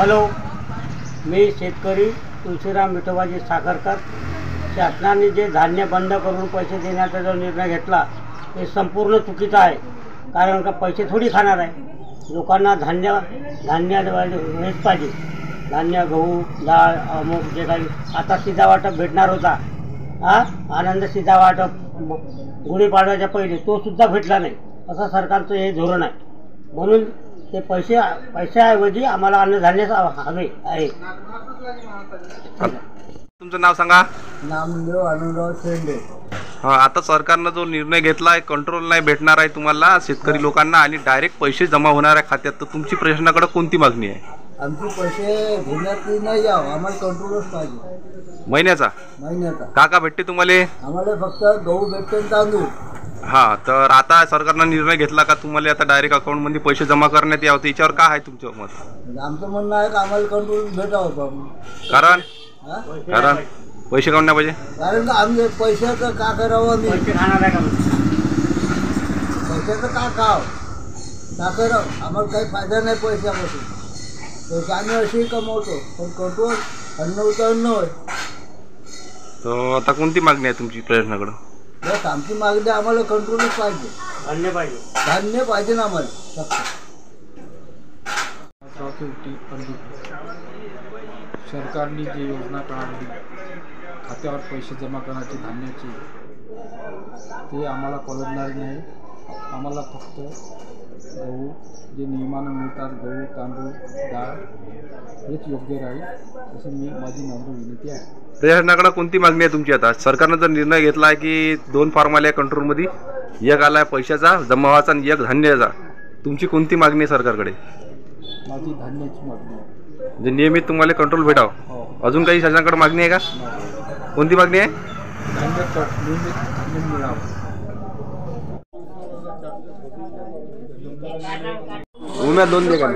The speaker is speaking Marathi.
हॅलो मी शेतकरी तुळशीराम विठोबाजी साखरकर. शासनाने जे धान्य बंद करून पैसे देण्याचा जो निर्णय घेतला ते संपूर्ण चुकीचा आहे. कारण का पैसे थोडी खाणार आहे. लोकांना धान्य धान्य हेच पाहिजे. धान्य गहू डाळ अमुक जे काही. आता सीधा वाटप भेटणार होता. हा? आनंद सीधा वाटप. गुढीपाडव्याच्या पहिले तोसुद्धा भेटला नाही. असं सरकारचं हे धोरण आहे. म्हणून ते पैसे पैशाऐवजी आम्हाला अन्नधान्य हवे आहे. तुमचं नाव सांगा. नामदेव आनंदराव शेंडे. हा आता सरकारनं जो निर्णय घेतला आहे कंट्रोल नाही भेटणार आहे तुम्हाला. शेतकरी लोकांना आणि डायरेक्ट पैसे जमा होणार आहे खात्यात. तर तुमची प्रशासनाकडे कोणती मागणी आहे? आमचे पैसे घेण्यात नाही यावं आम्हाला कंट्रोलच पाहिजे. महिन्याचा? महिन्याचा. का का भेटते तुम्हाला? आम्हाला फक्त गहू भेटते तांदूळ. हा तर आता सरकारनं निर्णय घेतला का? तुम्हाला आता डायरेक्ट अकाउंटमध्ये पैसे जमा करण्यात यावं तर याच्यावर काय आहे तुमचं मत? आमचं म्हणणं आहे का आम्हाला कंट्रोल भेटावं बा कारण? हा? कारण? पैसे काढून नाही पाहिजे? कारण का आम्ही पैशाचं का करावं आम्ही? खाणार आहे का? पैशाचं का खाव? का करावं? आम्हाला काही फायदा नाही पैशापासून. पैसे आम्ही असेही कमवतो पण कंट्रोल अन्न होतं अन्न होय. तर आता कोणती मागणी आहे तुमची प्रशासनाकडं बस आमची मागणी आम्हाला कंट्रोलच पाहिजे. धान्य पाहिजे. धान्य पाहिजे ना आम्हाला. फक्त. चौथी पंडित सरकारने जी योजना काढली खात्यावर पैसे जमा करण्याची धान्याची ते आम्हाला परवडणार नाही. आम्हाला फक्त गहू जे नियमानं मिळतात गहू तांदूळ डाळ हेच योग्य राहील अशी मी माझी नम्र विनंती आहे. प्रशासनाकडे कोणती मागणी आहे तुमची आता? सरकारनं जर निर्णय घेतला आहे की दोन फॉर्म आले कंट्रोलमध्ये एक आला आहे पैशाचा जमा व्हायचा आणि एक धान्याचा तुमची कोणती मागणी आहे सरकारकडे? माझी धान्याची मागणी आहे. म्हणजे नियमित तुम्हाला कंट्रोल भेटावं. हो. अजून काही शासनाकडे मागणी आहे का. कोणती मागणी आहे? धान्य नियमित धान्य मिळावं. उम्या दोन दे का